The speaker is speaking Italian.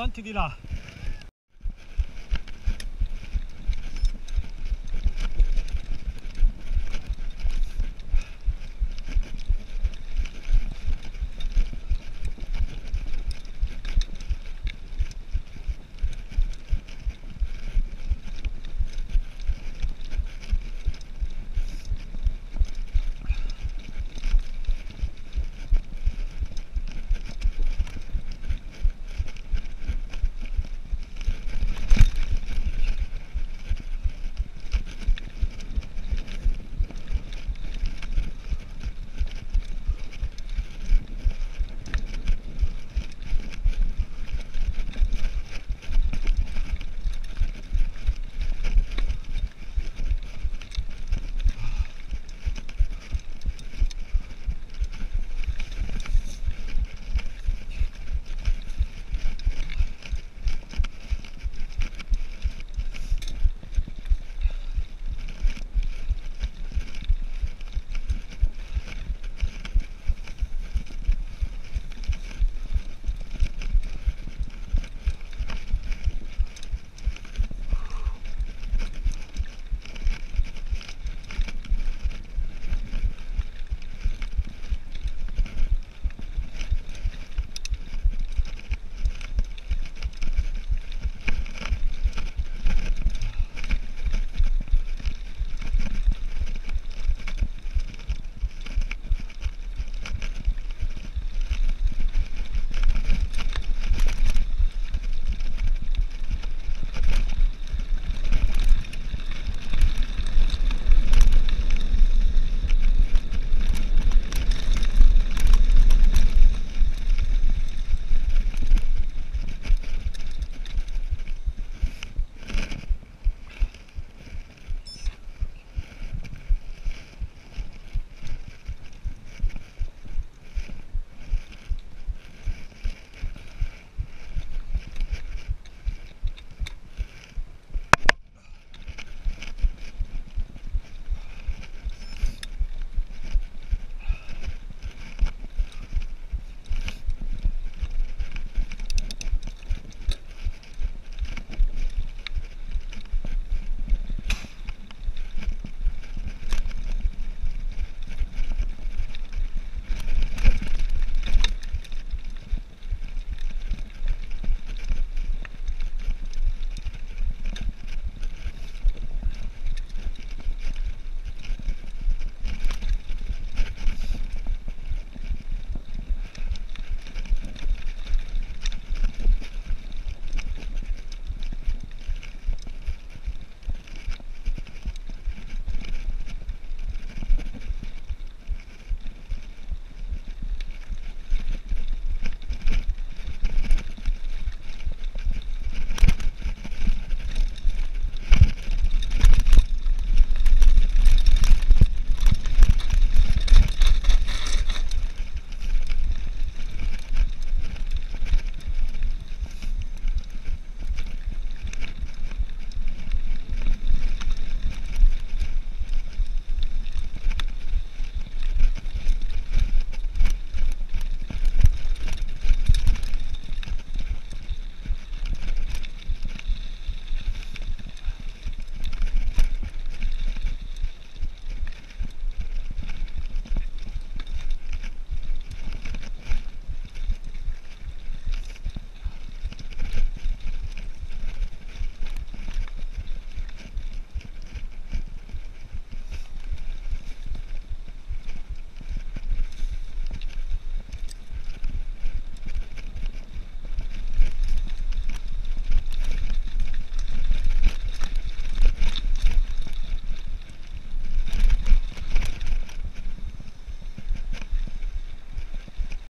avanti di là.